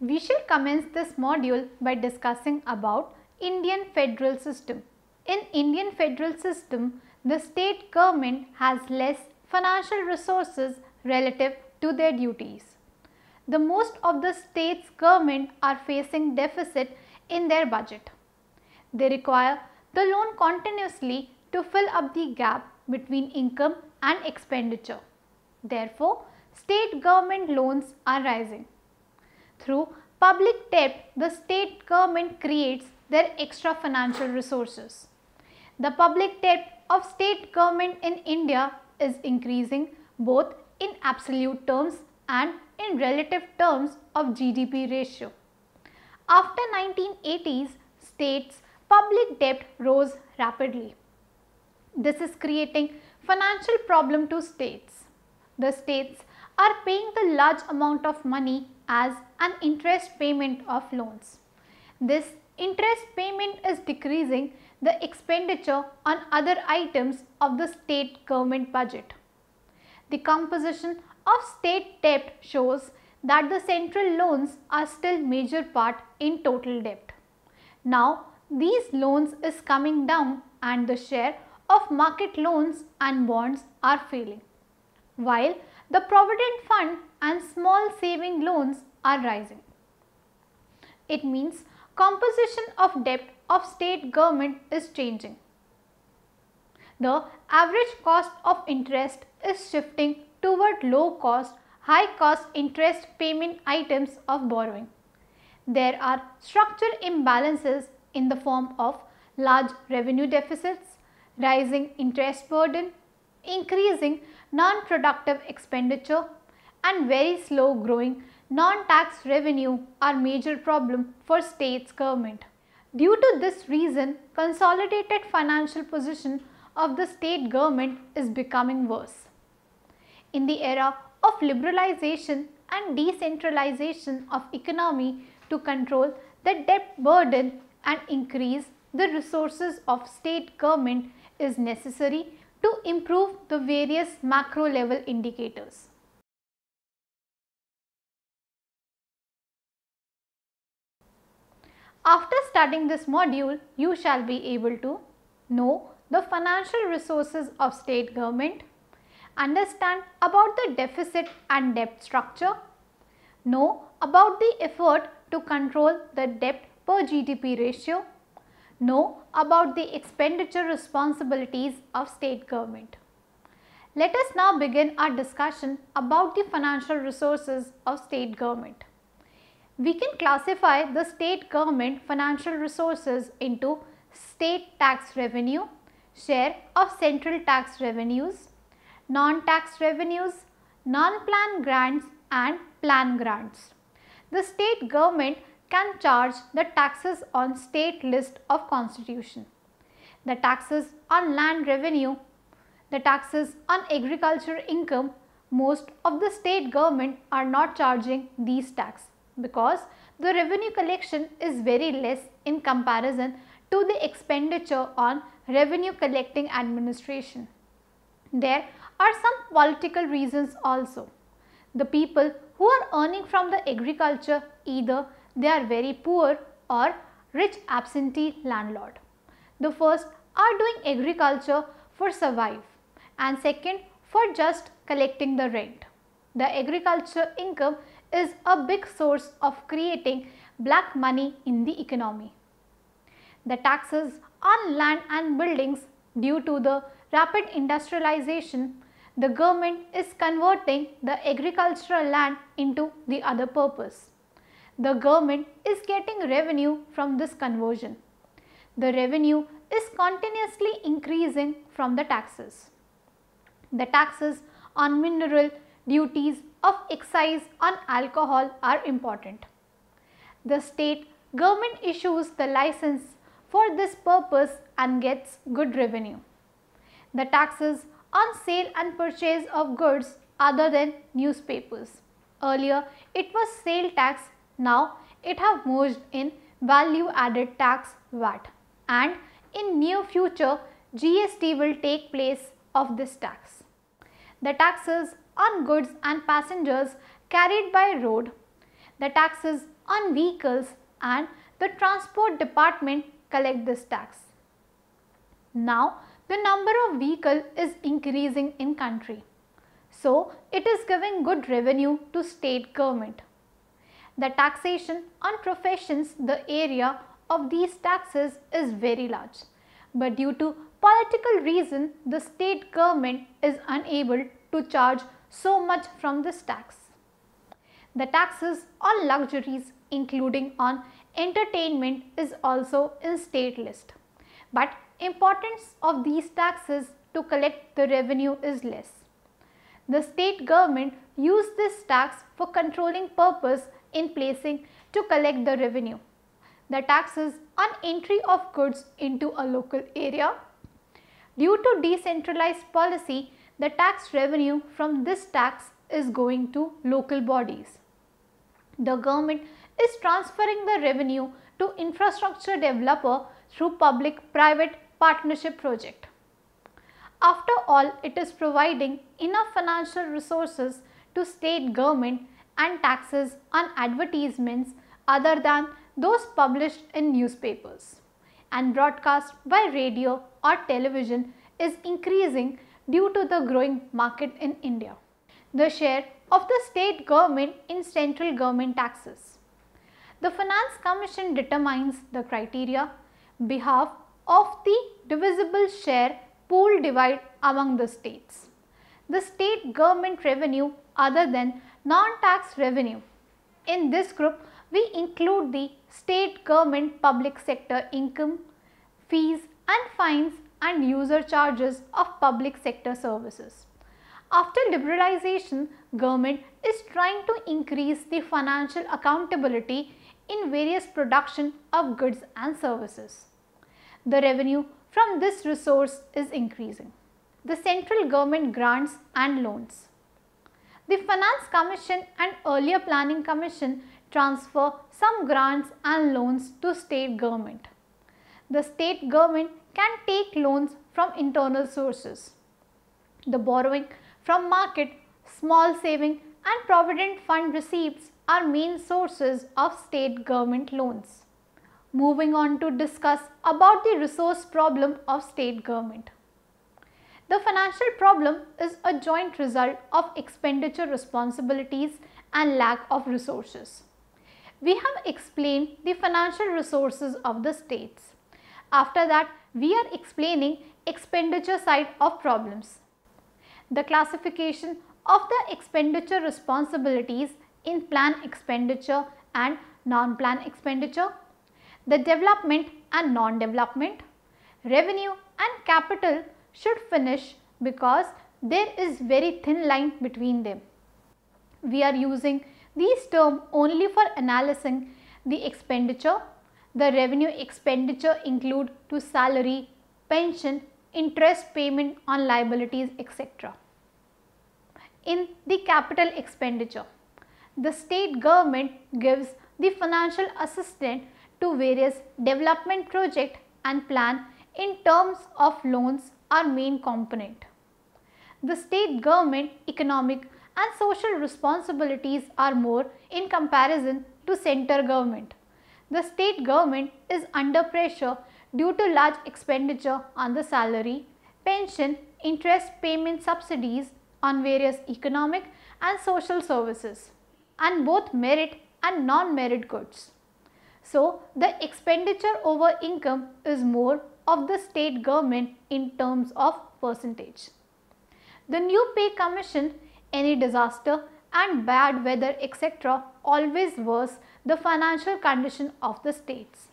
We shall commence this module by discussing about Indian federal system. In Indian federal system, the state government has less financial resources relative to their duties. The most of the states government are facing deficit in their budget. They require the loan continuously to fill up the gap between income and expenditure. Therefore, state government loans are rising. Through public debt, the state government creates their extra financial resources. The public debt of state government in India is increasing both in absolute terms and in relative terms of GDP ratio. After 1980s, states public debt rose rapidly. This is creating financial problem to states. The states are paying the large amount of money as an interest payment of loans. This interest payment is decreasing the expenditure on other items of the state government budget. The composition of state debt shows that the central loans are still major part in total debt. Now these loans is coming down and the share of market loans and bonds are failing. While the provident fund and small saving loans are rising. It means composition of debt of state government is changing. The average cost of interest is shifting toward low cost, high cost interest payment items of borrowing. There are structural imbalances in the form of large revenue deficits, rising interest burden, increasing non-productive expenditure and very slow growing non-tax revenue are major problem for states government. Due to this reason, consolidated financial position of the state government is becoming worse. In the era of liberalization and decentralization of economy to control the debt burden and increase the resources of state government is necessary to improve the various macro level indicators. After studying this module, you shall be able to know the financial resources of state government, understand about the deficit and debt structure, know about the effort to control the debt per GDP ratio, know about the expenditure responsibilities of state government. Let us now begin our discussion about the financial resources of state government. We can classify the state government financial resources into state tax revenue, share of central tax revenues, non-tax revenues, non-plan grants and plan grants. The state government can charge the taxes on state list of constitution. The taxes on land revenue, the taxes on agriculture income, most of the state government are not charging these tax because the revenue collection is very less in comparison to the expenditure on revenue collecting administration. There are some political reasons also. The people who are earning from the agriculture either they are very poor or rich absentee landlord. The first are doing agriculture for survive and second for just collecting the rent. The agriculture income is a big source of creating black money in the economy. The taxes on land and buildings due to the rapid industrialization, the government is converting the agricultural land into the other purpose the government is getting revenue from this conversion. The revenue is continuously increasing from the taxes. The taxes on mineral duties of excise on alcohol are important. The state government issues the license for this purpose and gets good revenue. The taxes on sale and purchase of goods other than newspapers. Earlier it was sale tax now it have merged in value added tax VAT and in near future GST will take place of this tax. The taxes on goods and passengers carried by road, the taxes on vehicles and the transport department collect this tax. Now the number of vehicle is increasing in country. So it is giving good revenue to state government. The taxation on professions, the area of these taxes is very large. But due to political reason, the state government is unable to charge so much from this tax. The taxes on luxuries including on entertainment is also in state list. But importance of these taxes to collect the revenue is less. The state government use this tax for controlling purpose in placing to collect the revenue. The taxes on entry of goods into a local area. Due to decentralized policy, the tax revenue from this tax is going to local bodies. The government is transferring the revenue to infrastructure developer through public-private partnership project. After all, it is providing enough financial resources to state government and taxes on advertisements other than those published in newspapers and broadcast by radio or television is increasing due to the growing market in India. The share of the state government in central government taxes. The Finance Commission determines the criteria behalf of the divisible share pool divide among the states. The state government revenue other than non-tax revenue. In this group, we include the state government public sector income, fees and fines and user charges of public sector services. After liberalization, government is trying to increase the financial accountability in various production of goods and services. The revenue from this resource is increasing. The central government grants and loans. The Finance Commission and earlier Planning Commission transfer some grants and loans to state government. The state government can take loans from internal sources. The borrowing from market, small saving and provident fund receipts are main sources of state government loans. Moving on to discuss about the resource problem of state government. The financial problem is a joint result of expenditure responsibilities and lack of resources. We have explained the financial resources of the states. After that, we are explaining expenditure side of problems. The classification of the expenditure responsibilities in plan expenditure and non-plan expenditure, the development and non-development, revenue and capital should finish because there is very thin line between them. We are using these terms only for analyzing the expenditure. The revenue expenditure include to salary, pension, interest payment on liabilities etc. In the capital expenditure, the state government gives the financial assistance to various development project and plan in terms of loans are main component. The state government economic and social responsibilities are more in comparison to center government. The state government is under pressure due to large expenditure on the salary, pension, interest payment subsidies on various economic and social services and both merit and non-merit goods. So, the expenditure over income is more of the state government in terms of percentage. The new pay commission, any disaster and bad weather etc. always worse the financial condition of the states.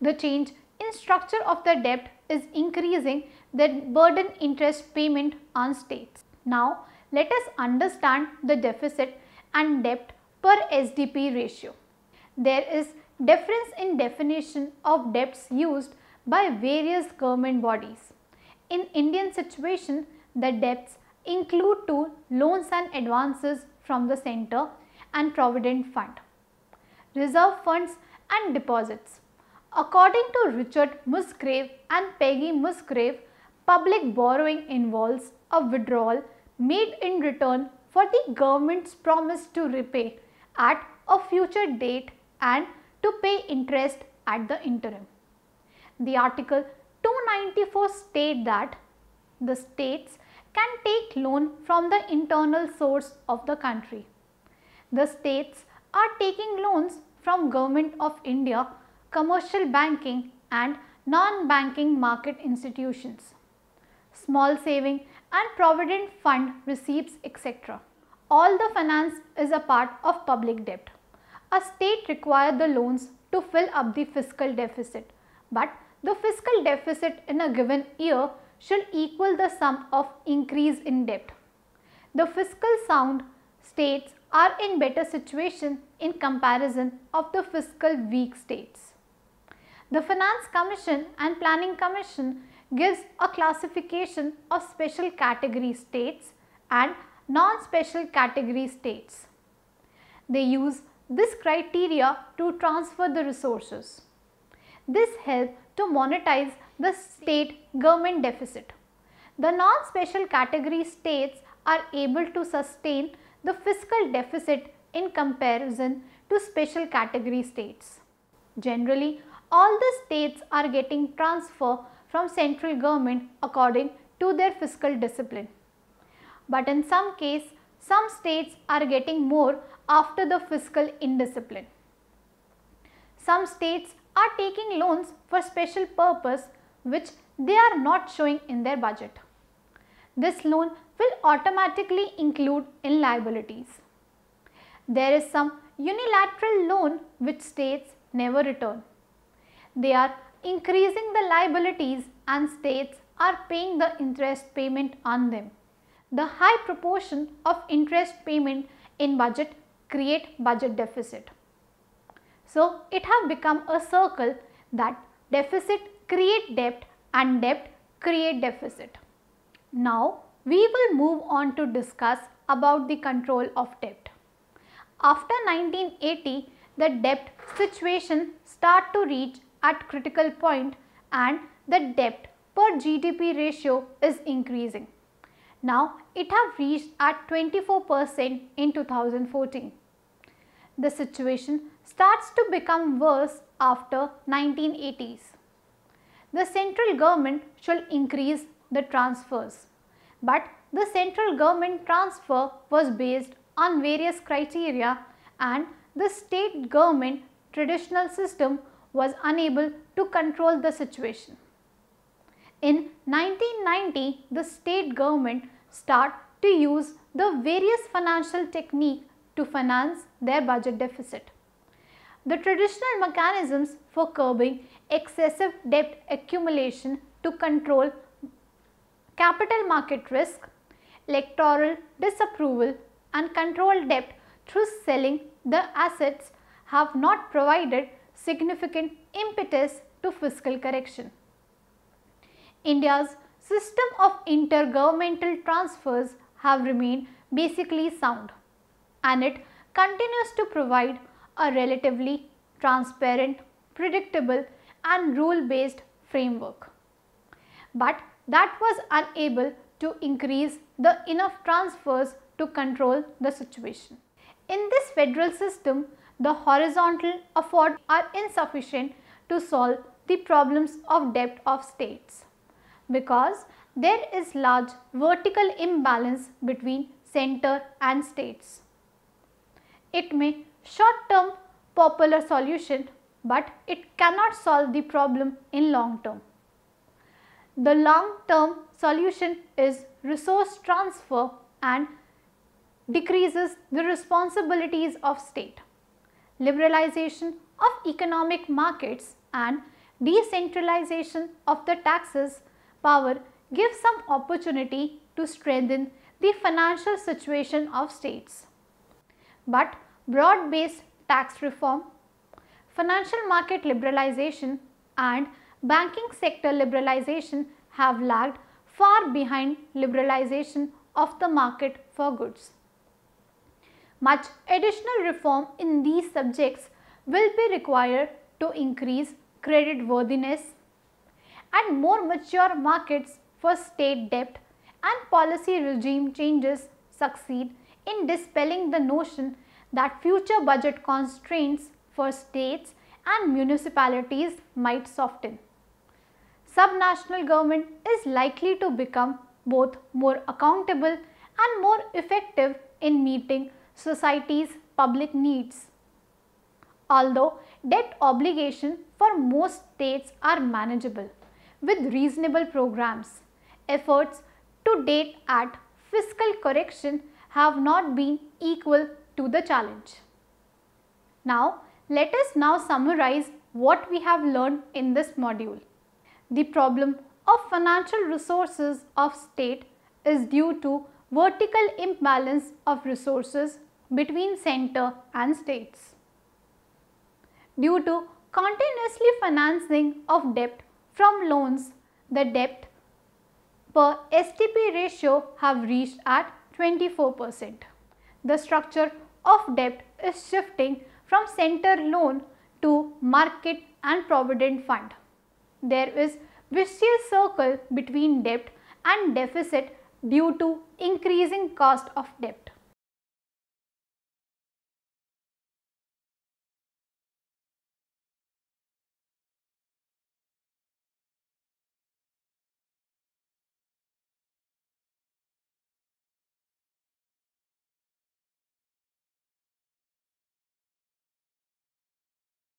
The change in structure of the debt is increasing the burden interest payment on states. Now, let us understand the deficit and debt per SDP ratio. There is difference in definition of debts used by various government bodies. In Indian situation, the debts include two loans and advances from the center and provident fund, reserve funds and deposits. According to Richard Musgrave and Peggy Musgrave, public borrowing involves a withdrawal made in return for the government's promise to repay at a future date and to pay interest at the interim. The article 294 state that the states can take loan from the internal source of the country. The states are taking loans from Government of India, commercial banking and non-banking market institutions, small saving and provident fund receipts etc. All the finance is a part of public debt. A state requires the loans to fill up the fiscal deficit, but the fiscal deficit in a given year should equal the sum of increase in debt. The fiscal sound states are in better situation in comparison of the fiscal weak states. The Finance Commission and Planning Commission gives a classification of special category states and non-special category states. They use this criteria to transfer the resources. This helps to monetize the state government deficit. The non-special category states are able to sustain the fiscal deficit in comparison to special category states. Generally, all the states are getting transfer from central government according to their fiscal discipline. But in some case, some states are getting more after the fiscal indiscipline. Some states are taking loans for special purpose which they are not showing in their budget. This loan will automatically include in liabilities. There is some unilateral loan which states never return. They are increasing the liabilities and states are paying the interest payment on them. The high proportion of interest payment in budget create budget deficit. So, it have become a circle that deficit create debt and debt create deficit. Now, we will move on to discuss about the control of debt. After 1980, the debt situation start to reach at critical point and the debt per GDP ratio is increasing. Now, it have reached at 24% in 2014. The situation starts to become worse after 1980s. The central government should increase the transfers, but the central government transfer was based on various criteria and the state government traditional system was unable to control the situation. In 1990, the state government start to use the various financial technique to finance their budget deficit. The traditional mechanisms for curbing excessive debt accumulation to control capital market risk, electoral disapproval and control debt through selling the assets have not provided significant impetus to fiscal correction. India's system of intergovernmental transfers have remained basically sound and it continues to provide a relatively transparent, predictable and rule based framework. But that was unable to increase the enough transfers to control the situation. In this federal system, the horizontal efforts are insufficient to solve the problems of debt of states because there is large vertical imbalance between center and states. It may short term popular solution but it cannot solve the problem in long term. The long term solution is resource transfer and decreases the responsibilities of state. Liberalization of economic markets and decentralization of the taxes power gives some opportunity to strengthen the financial situation of states. But broad based tax reform, financial market liberalization and banking sector liberalization have lagged far behind liberalization of the market for goods. Much additional reform in these subjects will be required to increase credit worthiness and more mature markets for state debt and policy regime changes succeed in dispelling the notion that future budget constraints for states and municipalities might soften. Subnational government is likely to become both more accountable and more effective in meeting society's public needs. Although debt obligation for most states are manageable with reasonable programs, efforts to date at fiscal correction have not been equal to the challenge. Now, let us now summarize what we have learned in this module. The problem of financial resources of state is due to vertical imbalance of resources between center and states. Due to continuously financing of debt from loans, the debt per SDP ratio have reached at 24%. The structure of debt is shifting from center loan to market and provident fund. There is vicious circle between debt and deficit due to increasing cost of debt.